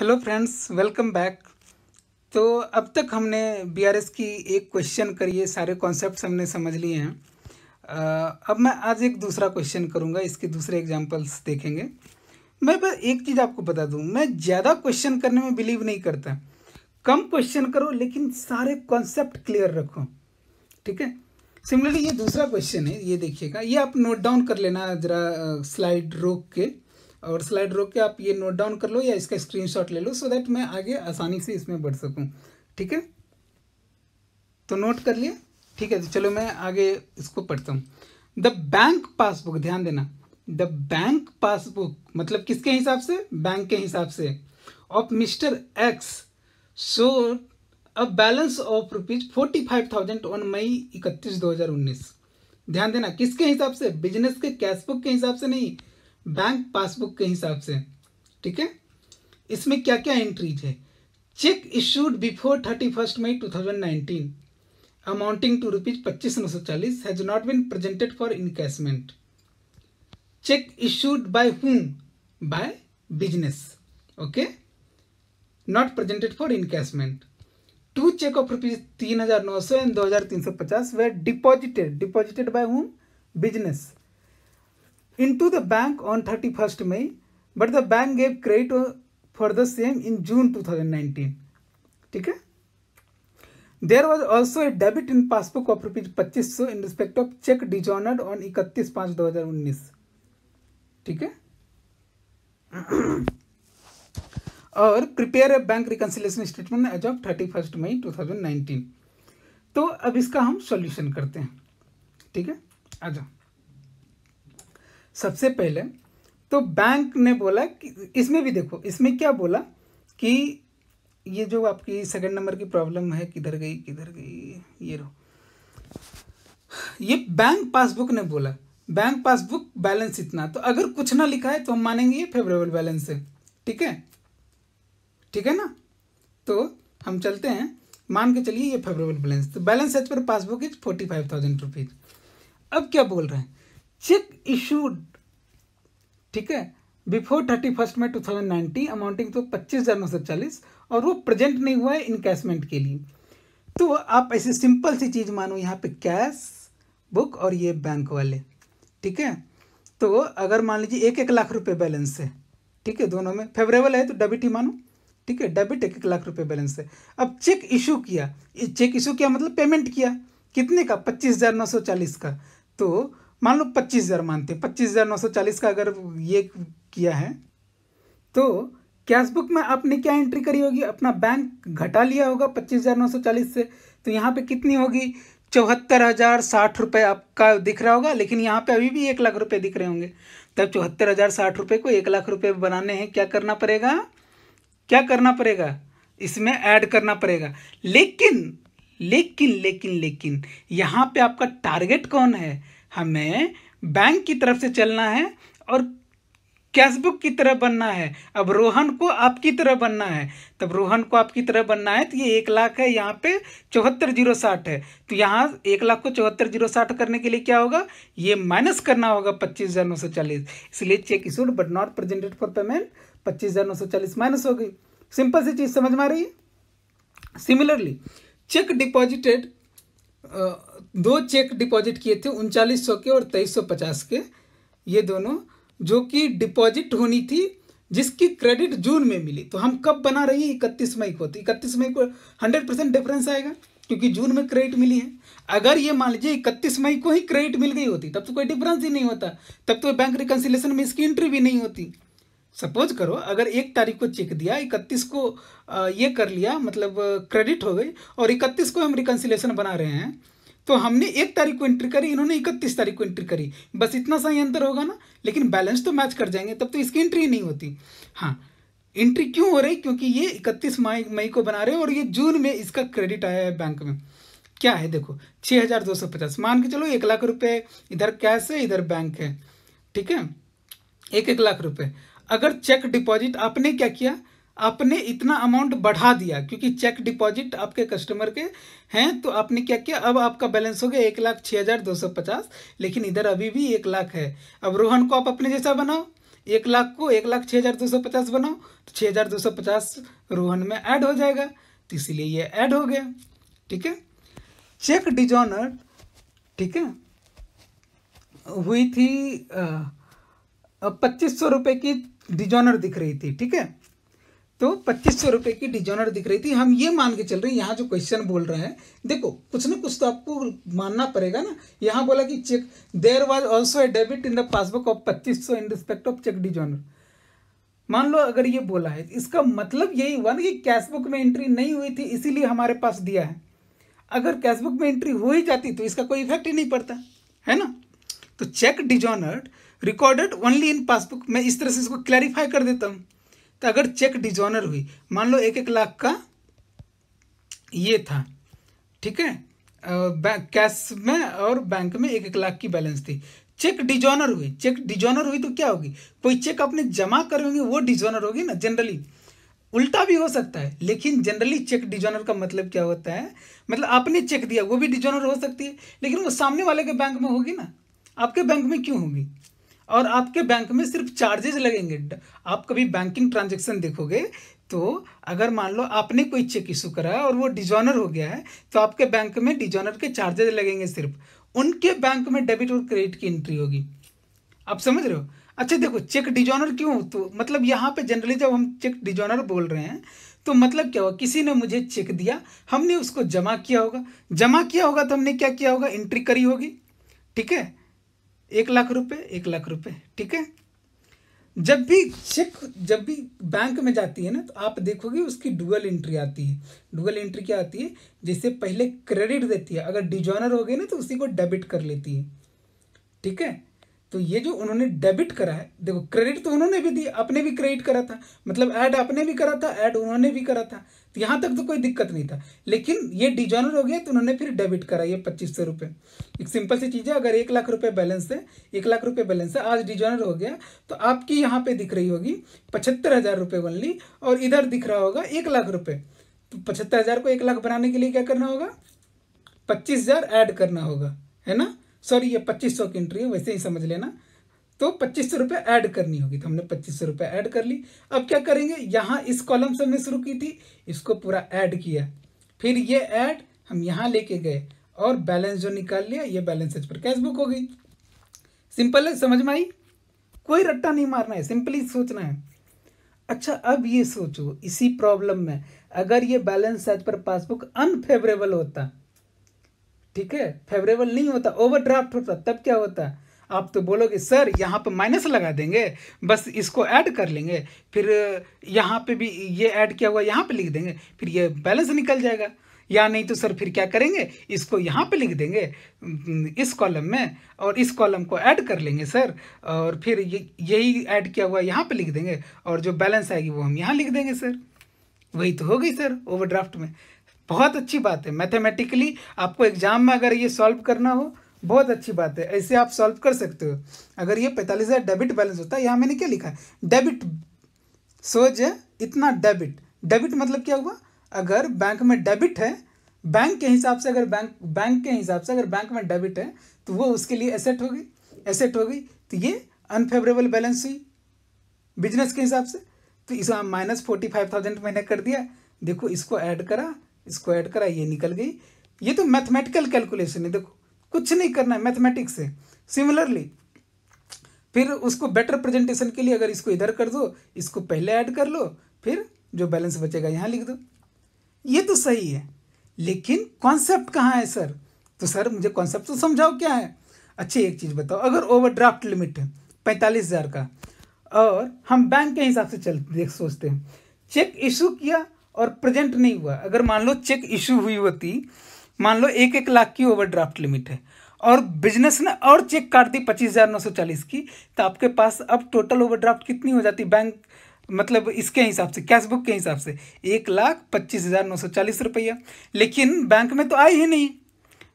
Hello friends welcome back तो अब तक हमने बीआरएस की एक क्वेश्चन करिए सारे कॉन्सेप्ट हमने समझ लिए हैं। अब मैं आज एक दूसरा क्वेश्चन करूँगा, इसके दूसरे एग्जांपल्स देखेंगे। मैं बस एक चीज़ आपको बता दूँ, मैं ज़्यादा क्वेश्चन करने में बिलीव नहीं करता। कम क्वेश्चन करो, लेकिन सारे कॉन्सेप्ट क्लियर रखो। ठीक है? सिमिलरली ये दूसरा क्वेश्चन है, ये देखिएगा। ये आप नोट डाउन कर लेना, ज़रा स्लाइड रोक के। और स्लाइड रोक के आप ये नोट डाउन कर लो या इसका स्क्रीनशॉट ले लो सो दैट मैं आगे आसानी से इसमें बढ़ सकूँ। ठीक है? तो नोट कर लिए? ठीक है तो चलो मैं आगे इसको पढ़ता हूँ। द बैंक पासबुक ध्यान देना। द बैंक पासबुक मतलब किसके हिसाब से? बैंक के हिसाब से। Of mister X show a balance of rupees forty five thousand on May इकतीस, दो हज़ार उन्नीस। ध्यान देना, किसके हिसाब से? बिज़नेस के कैश बुक के हिसाब से नहीं। बैंक पासबुक के हिसाब से, ठीक है? इसमें क्या क्या एंट्रीज है? Cheque issued before thirty first May two thousand nineteen amounting to rupees पच्चीस नौ सौ चालीस has not been presented for encashment cheque issued by whom by business okay not presented for encashment to cheque of rupees तीन हज़ार नौ सौ and दो हज़ार तीन सौ पचास were deposited deposited by whom business into the bank on 31st May, but the bank gave credit for the same in June 2019. ठीक है? There was also a debit in passbook of rupees पच्चीस सौ in respect of cheque dishonoured on इकतीस पाँच दो हज़ार उन्नीस. ठीक है? और prepare a bank reconciliation statement as of thirty first May two thousand nineteen तो अब इसका हम सॉल्यूशन करते हैं। ठीक है? आ जाओ। सबसे पहले तो बैंक ने बोला कि, इसमें भी देखो, इसमें क्या बोला कि ये जो आपकी सेकंड नंबर की प्रॉब्लम है, किधर गई किधर गई, ये रो ये बैंक पासबुक ने बोला बैंक पासबुक बैलेंस इतना तो अगर कुछ ना लिखा है तो हम मानेंगे ये फेवरेबल बैलेंस है, ठीक है? ठीक है ना? तो हम चलते हैं, मान के चलिए ये फेवरेबल बैलेंस तो बैलेंस एज पर passbook is forty five thousand rupees अब क्या बोल रहे हैं? चेक इशूड ठीक है? बिफोर थर्टी फ़र्स्ट में two thousand nineteen amounting to पच्चीस हज़ार नौ सौ चालीस, और वो प्रेजेंट नहीं हुआ है इनकैशमेंट के लिए। तो आप ऐसी सिंपल सी चीज़ मानो, यहाँ पे कैश बुक और ये बैंक वाले। ठीक है? तो अगर मान लीजिए एक एक लाख रुपए बैलेंस है, ठीक है, दोनों में फेवरेबल है तो डेबिट ही मानो। ठीक है? डेबिट एक एक लाख रुपए बैलेंस है। अब चेक इशू किया। चेक इशू किया मतलब पेमेंट किया। कितने का? पच्चीस हज़ार नौ सौ चालीस का। तो मान लो पच्चीस हज़ार मानते हैं। पच्चीस हज़ार नौ सौ चालीस का अगर ये किया है तो कैश बुक में आपने क्या एंट्री करी होगी? अपना बैंक घटा लिया होगा पच्चीस हज़ार नौ सौ चालीस से तो यहाँ पे कितनी होगी? चौहत्तर हज़ार साठ रुपये आपका दिख रहा होगा, लेकिन यहाँ पे अभी भी एक लाख रुपए दिख रहे होंगे। तब चौहत्तर हज़ार साठ रुपये को एक लाख रुपए बनाने हैं, क्या करना पड़ेगा? क्या करना पड़ेगा? इसमें ऐड करना पड़ेगा। लेकिन लेकिन लेकिन लेकिन, यहाँ पे आपका टारगेट कौन है? हमें बैंक की तरफ़ से चलना है और कैशबुक की तरह बनना है। अब रोहन को आपकी तरह बनना है। तब रोहन को आपकी तरह बनना है तो ये एक लाख है, यहाँ पे चौहत्तर ज़ीरो साठ है। तो यहाँ एक लाख को चौहत्तर ज़ीरो साठ करने के लिए क्या होगा? ये माइनस करना होगा पच्चीस हज़ार नौ सौ चालीस। इसलिए cheque issued but not presented for payment पच्चीस हज़ार नौ सौ चालीस माइनस हो गई। सिंपल सी चीज़ समझ में आ रही है? सिमिलरली चेक डिपॉजिटेड दो चेक डिपॉजिट किए थे, उनचालीस सौ के और तेईस सौ पचास के, ये दोनों, जो कि डिपॉजिट होनी थी, जिसकी क्रेडिट जून में मिली। तो हम कब बना रही है? इकतीस मई को। तो इकतीस मई को हंड्रेड परसेंट डिफरेंस आएगा, क्योंकि जून में क्रेडिट मिली है। अगर ये मान लीजिए इकतीस मई को ही क्रेडिट मिल गई होती, तब तो कोई डिफरेंस ही नहीं होता। तब तो बैंक रिकन्सिलेशन में इसकी एंट्री भी नहीं होती। सपोज़ करो, अगर एक तारीख को चेक दिया, इकतीस को ये कर लिया मतलब क्रेडिट हो गई, और इकतीस को हम रिकन्सिलेशन बना रहे हैं तो हमने एक तारीख को एंट्री करी, इन्होंने इकतीस तारीख को एंट्री करी। बस इतना सा ही अंतर होगा ना? लेकिन बैलेंस तो मैच कर जाएँगे, तब तो इसकी एंट्री नहीं होती। हाँ एंट्री क्यों हो रही? क्योंकि ये इकतीस मई मई को बना रहे हैं और ये जून में इसका क्रेडिट आया है बैंक में। क्या है देखो छः हज़ार दो सौ पचास। मान के चलो एक लाख रुपए इधर कैश है, इधर बैंक है। ठीक है? एक एक लाख रुपए। अगर चेक डिपॉजिट आपने क्या किया? आपने इतना अमाउंट बढ़ा दिया, क्योंकि चेक डिपॉजिट आपके कस्टमर के हैं तो आपने क्या किया? अब आपका बैलेंस हो गया एक लाख छः हज़ार दो सौ पचास, लेकिन इधर अभी भी एक लाख है। अब रोहन को आप अपने जैसा बनाओ। एक लाख को एक लाख छः हज़ार दो सौ पचास बनाओ तो छः हज़ार दो सौ पचास रोहन में ऐड हो जाएगा। तो इसीलिए ये ऐड हो गया। ठीक है? चेक डिजॉनर ठीक है? हुई थी पच्चीस सौ रुपये की डिजॉनर दिख रही थी, ठीक है? तो पच्चीस सौ रुपये की डिजॉनर दिख रही थी। हम ये मान के चल रहे हैं, यहाँ जो क्वेश्चन बोल रहे हैं, देखो, कुछ ना कुछ तो आपको मानना पड़ेगा ना। यहाँ बोला कि cheque there was also a debit in the passbook of पच्चीस सौ in respect of cheque dishonour. मान लो अगर ये बोला है, इसका मतलब यही हुआ ना कि कैशबुक में एंट्री नहीं हुई थी, इसीलिए हमारे पास दिया है। अगर कैशबुक में एंट्री हो ही जाती तो इसका कोई इफ़ेक्ट ही नहीं पड़ता, है ना? तो cheque dishonoured recorded only in passbook मैं इस तरह से इसको क्लैरिफाई कर देता हूँ। तो अगर चेक डिजॉनर हुई, मान लो एक एक लाख का ये था, ठीक है? कैश में और बैंक में एक एक लाख की बैलेंस थी। चेक डिजॉनर हुई। चेक डिजॉनर हुई तो क्या होगी? कोई चेक आपने जमा करे होंगे, वो डिजॉनर होगी ना जनरली उल्टा भी हो सकता है, लेकिन जनरली चेक डिजॉनर का मतलब क्या होता है? मतलब आपने चेक दिया, वो भी डिजॉनर हो सकती है, लेकिन वो सामने वाले के बैंक में होगी ना। आपके बैंक में क्यों होगी? और आपके बैंक में सिर्फ़ चार्जेज लगेंगे। आप कभी बैंकिंग ट्रांजेक्शन देखोगे तो अगर मान लो आपने कोई चेक इशू करा है और वो डिजॉनर हो गया है तो आपके बैंक में डिजॉनर के चार्जेस लगेंगे सिर्फ़। उनके बैंक में डेबिट और क्रेडिट की एंट्री होगी। आप समझ रहे हो? अच्छा देखो चेक डिजॉनर क्यों? तो मतलब यहाँ पे जनरली जब हम चेक डिजॉनर बोल रहे हैं तो मतलब क्या हुआ? किसी ने मुझे चेक दिया, हमने उसको जमा किया होगा। जमा किया होगा तो हमने क्या किया होगा? एंट्री करी होगी। ठीक है? एक लाख रुपए, एक लाख रुपए, ठीक है? जब भी चेक जब भी बैंक में जाती है ना तो आप देखोगे उसकी डुअल एंट्री आती है। डुअल एंट्री क्या आती है? जैसे पहले क्रेडिट देती है, अगर डिजॉनर हो गए ना तो उसी को डेबिट कर लेती है। ठीक है? तो ये जो उन्होंने डेबिट करा है, देखो क्रेडिट तो उन्होंने भी दी, अपने भी क्रेडिट करा था। मतलब ऐड अपने भी करा था ऐड उन्होंने भी करा था। तो यहाँ तक तो कोई दिक्कत नहीं था। लेकिन ये डिजॉनर हो गया तो उन्होंने फिर डेबिट करा ये पच्चीस सौ रुपये एक सिंपल सी चीज़ है, अगर एक लाख रुपये बैलेंस है, एक लाख रुपये बैलेंस है, आज डिजॉनर हो गया तो आपकी यहाँ पे दिख रही होगी पचहत्तर हज़ार रुपये ओनली और इधर दिख रहा होगा एक लाख रुपये तो पचहत्तर हज़ार को एक लाख बनाने के लिए क्या करना होगा? पच्चीस हज़ार ऐड करना होगा, है ना? सॉरी ये पच्चीस सौ की एंट्री है, वैसे ही समझ लेना। तो पच्चीस सौ रुपये ऐड करनी होगी। तो हमने पच्चीस सौ रुपये ऐड कर ली। अब क्या करेंगे? यहाँ इस कॉलम से हमने शुरू की थी, इसको पूरा ऐड किया। फिर ये ऐड हम यहाँ लेके गए और बैलेंस जो निकाल लिया, ये बैलेंस एज पर कैश बुक हो गई। सिंपल है, समझ में आई? कोई रट्टा नहीं मारना है सिंपली सोचना है। अच्छा अब ये सोचो, इसी प्रॉब्लम में अगर ये बैलेंस एज पर पासबुक अनफेवरेबल होता ठीक है? फेवरेबल नहीं होता ओवरड्राफ्ट होता, तब क्या होता? आप तो बोलोगे, सर, यहाँ पर माइनस लगा देंगे, बस इसको ऐड कर लेंगे। फिर यहाँ पे भी ये ऐड किया हुआ? यहाँ पे लिख देंगे। फिर ये बैलेंस निकल जाएगा। या नहीं तो सर, फिर क्या करेंगे? इसको यहाँ पे लिख देंगे इस कॉलम में, और इस कॉलम को ऐड कर लेंगे, सर। और फिर ये, यही ऐड किया हुआ? यहाँ पे लिख देंगे, और जो बैलेंस आएगी वो हम यहाँ लिख देंगे, सर। वही तो हो गई, सर ओवरड्राफ्ट में। बहुत अच्छी बात है। मैथमेटिकली आपको एग्ज़ाम में अगर ये सॉल्व करना हो, बहुत अच्छी बात है। ऐसे आप सॉल्व कर सकते हो। अगर ये पैंतालीस हज़ार डेबिट बैलेंस होता है, यहाँ मैंने क्या लिखा है? डेबिट सोच है इतना डेबिट डेबिट मतलब क्या हुआ? अगर बैंक में डेबिट है बैंक के हिसाब से अगर बैंक बैंक के हिसाब से अगर बैंक में डेबिट है तो वो उसके लिए एसेट होगी एसेट होगी तो ये अनफेवरेबल बैलेंस हुई बिज़नेस के हिसाब से। तो इसमें माइनस फोर्टी फाइव थाउज़ेंड मैंने कर दिया। देखो, इसको ऐड करा। इसको ऐड करा, ये निकल गई। ये तो मैथमेटिकल कैलकुलेशन है, देखो, कुछ नहीं करना है मैथमेटिक्स से। सिमिलरली फिर उसको बेटर प्रेजेंटेशन के लिए अगर इसको इधर कर दो, इसको पहले ऐड कर लो, फिर जो बैलेंस बचेगा, यहाँ लिख दो। ये तो सही है, लेकिन कॉन्सेप्ट कहाँ है सर तो सर मुझे कॉन्सेप्ट तो समझाओ क्या है? अच्छी, एक चीज़ बताओ, अगर ओवरड्राफ्ट लिमिट है, पैंतालीस हज़ार का, और हम बैंक के हिसाब से चल, देख, सोचते हैं। चेक इशू किया और प्रेजेंट नहीं हुआ। अगर मान लो चेक इशू हुई होती, मान लो एक एक लाख की ओवरड्राफ्ट लिमिट है, और बिज़नेस ने और चेक काट दी पच्चीस हज़ार नौ सौ चालीस की तो आपके पास अब टोटल ओवरड्राफ्ट कितनी हो जाती बैंक मतलब इसके हिसाब से कैश बुक के हिसाब से? एक लाख पच्चीस हज़ार नौ सौ चालीस रुपया। लेकिन बैंक में तो आई ही नहीं।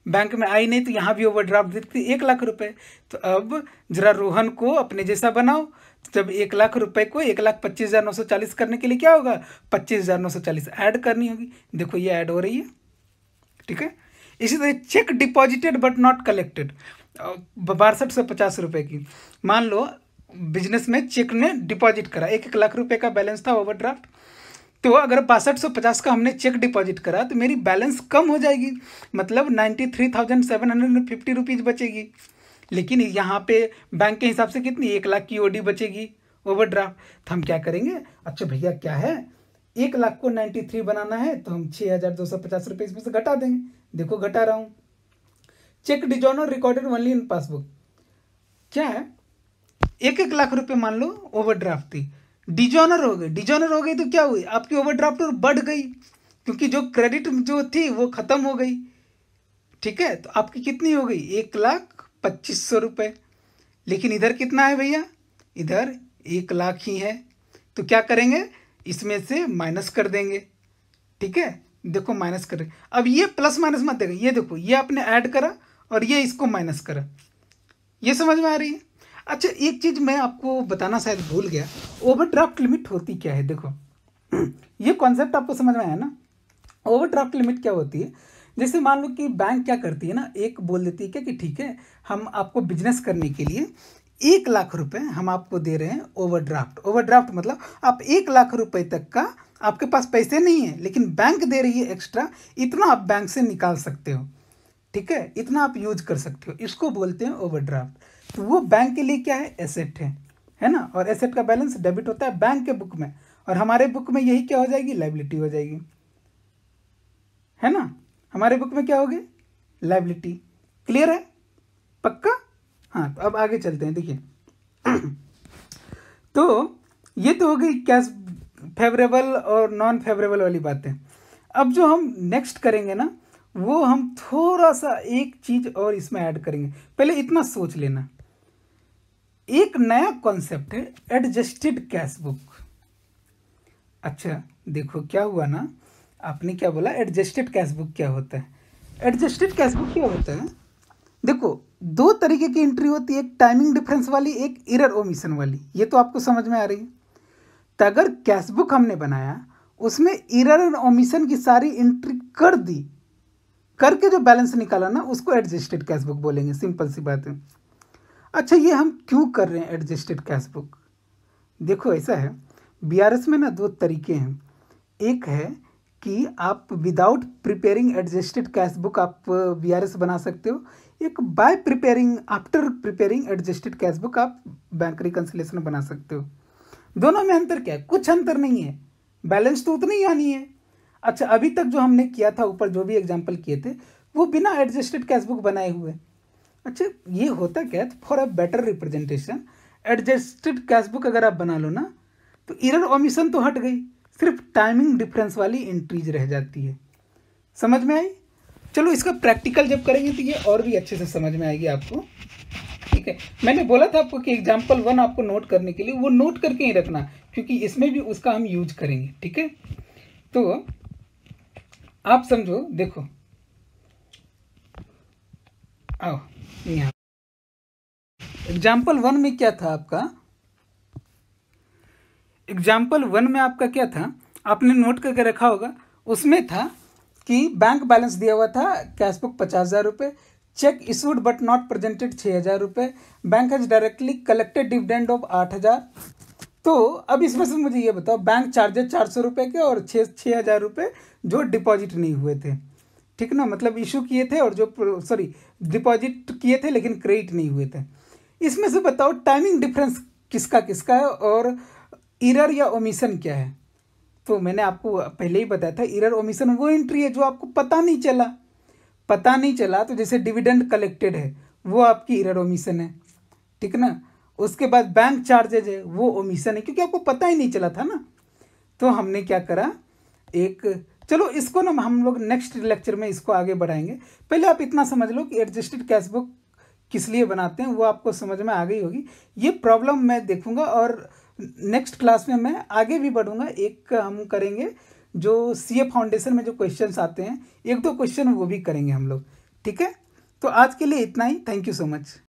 बैंक में आई नहीं तो यहाँ भी ओवरड्राफ्ट देती एक लाख रुपए। तो अब जरा रोहन को अपने जैसा बनाओ। जब एक लाख रुपए को एक लाख पच्चीस हज़ार नौ सौ चालीस करने के लिए क्या होगा? पच्चीस हज़ार नौ सौ चालीस ऐड करनी होगी। देखो ये ऐड हो रही है। ठीक है? इसी तरह cheque deposited but not collected बासठ सौ पचास रुपये की। मान लो बिज़नेस में चेक ने डिपॉजिट करा। एक एक लाख रुपए का बैलेंस था ओवरड्राफ्ट तो अगर बासठ सौ पचास का हमने चेक डिपॉजिट करा तो मेरी बैलेंस कम हो जाएगी। मतलब ninety three thousand seven hundred and fifty rupees बचेगी। लेकिन यहाँ पे बैंक के हिसाब से कितनी? एक लाख की ओडी बचेगी ओवरड्राफ्ट तो हम क्या करेंगे? अच्छा भैया, क्या है? एक लाख को नाइन्टी थ्री बनाना है तो हम छः हज़ार दो सौ पचास रुपये इसमें से घटा देंगे। देखो, घटा रहा हूँ। Cheque dishonour recorded only in passbook क्या है? एक एक लाख रुपये मान लो ओवरड्राफ्ट थी। डिजॉनर हो गई डिजॉनर हो गई तो क्या हुई? आपकी ओवरड्राफ्ट और बढ़ गई, क्योंकि जो क्रेडिट जो थी वो ख़त्म हो गई। ठीक है? तो आपकी कितनी हो गई? एक लाख पच्चीस सौ रुपये लेकिन इधर कितना है भैया? इधर एक लाख ही है। तो क्या करेंगे? इसमें से माइनस कर देंगे। ठीक है? देखो माइनस कर अब ये प्लस माइनस मत देगा ये देखो, ये आपने ऐड करा और ये इसको माइनस करा। ये समझ में आ रही है? अच्छा एक चीज़ मैं आपको बताना शायद भूल गया। ओवरड्राफ्ट लिमिट होती क्या है? देखो, ये कॉन्सेप्ट आपको समझ में आया ना? ओवरड्राफ्ट लिमिट क्या होती है? जैसे मान लो कि बैंक क्या करती है ना, एक बोल देती है क्या कि ठीक है, हम आपको बिज़नेस करने के लिए एक लाख रुपए हम आपको दे रहे हैं ओवरड्राफ्ट ओवरड्राफ्ट मतलब आप एक लाख रुपए तक का आपके पास पैसे नहीं है, लेकिन बैंक दे रही है एक्स्ट्रा इतना आप बैंक से निकाल सकते हो। ठीक है? इतना आप यूज़ कर सकते हो। इसको बोलते हैं ओवरड्राफ्ट तो वो बैंक के लिए क्या है? एसेट है। है ना? और एसेट का बैलेंस डेबिट होता है बैंक के बुक में। और हमारे बुक में यही क्या हो जाएगी? लाइबिलिटी हो जाएगी। है ना? हमारे बुक में क्या होगी? लाइबिलिटी क्लियर है? पक्का? हाँ तो अब आगे चलते हैं। देखिए। तो ये तो हो गई कैश फेवरेबल और नॉन फेवरेबल वाली बातें। अब जो हम नेक्स्ट करेंगे ना वो हम थोड़ा सा एक चीज़ और इसमें ऐड करेंगे। पहले इतना सोच लेना। एक नया कॉन्सेप्ट है एडजस्टेड कैश बुक अच्छा देखो क्या हुआ ना? आपने क्या बोला? एडजस्टेड कैश बुक क्या होता है? एडजस्टेड कैश बुक क्या होता है? देखो, दो तरीके की एंट्री होती है, एक टाइमिंग डिफरेंस वाली, एक इरर ओमिशन वाली। ये तो आपको समझ में आ रही है। तो अगर कैश बुक हमने बनाया, उसमें इरर और ओमिशन की सारी एंट्री कर दी करके जो बैलेंस निकाला ना, उसको एडजस्टेड कैश बुक बोलेंगे सिंपल सी बात। है अच्छा ये हम क्यों कर रहे हैं एडजस्टेड कैश बुक देखो, ऐसा है। बीआरएस में ना दो तरीके हैं। एक है कि आप without preparing adjusted cash book आप बीआरएस बना सकते हो। एक by preparing after preparing adjusted cash book आप बैंक रिकन्सिलेशन बना सकते हो। दोनों में अंतर क्या है? कुछ अंतर नहीं है। बैलेंस तो उतनी ही आनी है। अच्छा अभी तक जो हमने किया था, ऊपर जो भी एग्ज़ाम्पल किए थे, वो बिना एडजस्टेड कैश बुक बनाए हुए। अच्छा ये होता क्या for a better representation adjusted cash book अगर आप बना लो ना तो इरर ओमिशन तो हट गई। सिर्फ़ टाइमिंग डिफरेंस वाली एंट्रीज रह जाती है। समझ में आई? चलो, इसका प्रैक्टिकल जब करेंगे तो ये और भी अच्छे से समझ में आएगी आपको। ठीक है, मैंने बोला था आपको कि एग्ज़ाम्पल वन आपको नोट करने के लिए, वो नोट करके ही रखना, क्योंकि इसमें भी उसका हम यूज़ करेंगे। ठीक है? तो आप समझो, देखो। आओ, यहाँ। एग्ज़ाम्पल वन में क्या था आपका? एग्ज़ाम्पल वन में आपका क्या था? आपने नोट करके रखा होगा। उसमें था कि बैंक बैलेंस दिया हुआ था कैश बुक पचास हज़ार रुपये cheque issued but not presented छः हज़ार रुपये bank has directly collected dividend of आठ हज़ार तो अब इसमें से मुझे ये बताओ बैंक चार्जेस चार सौ रुपये के और छः छः हज़ार रुपये जो डिपॉजिट नहीं हुए थे। ठीक ना? मतलब इशू किए थे और जो सॉरी डिपॉजिट किए थे लेकिन क्रेडिट नहीं हुए थे। इसमें से बताओ टाइमिंग डिफरेंस किसका किसका है और इरर या ओमिशन क्या है? तो मैंने आपको पहले ही बताया था इरर ओमिशन वो एंट्री है जो आपको पता नहीं चला। पता नहीं चला तो जैसे डिविडेंड कलेक्टेड है, वो आपकी इरर ओमिशन है। ठीक ना? उसके बाद बैंक चार्जेज है, वो ओमिशन है, क्योंकि आपको पता ही नहीं चला था ना। तो हमने क्या करा, एक, चलो इसको ना हम लोग नेक्स्ट लेक्चर में इसको आगे बढ़ाएँगे। पहले आप इतना समझ लो कि एडजस्टेड कैश बुक किस लिए बनाते हैं, वो आपको समझ में आ गई होगी। ये प्रॉब्लम मैं देखूँगा और नेक्स्ट क्लास में मैं आगे भी बढ़ूँगा। एक हम करेंगे जो सी ए फाउंडेशन में जो क्वेश्चन आते हैं, एक दो क्वेश्चन वो भी करेंगे हम लोग। ठीक है? तो आज के लिए इतना ही। Thank you so much